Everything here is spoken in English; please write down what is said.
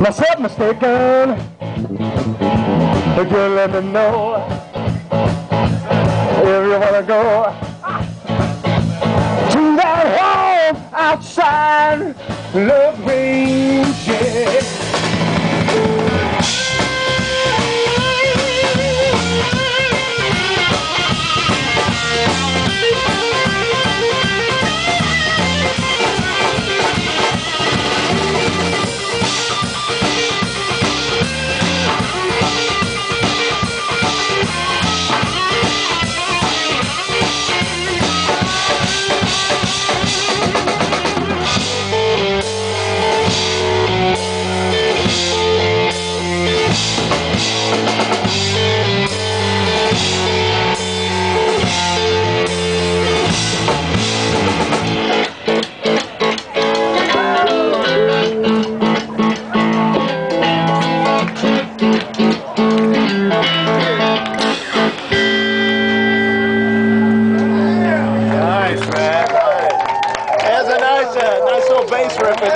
Myself mistaken. If you let me know if you wanna go to that home outside Love Range. Yeah. Nice, uh, nice little bass riff in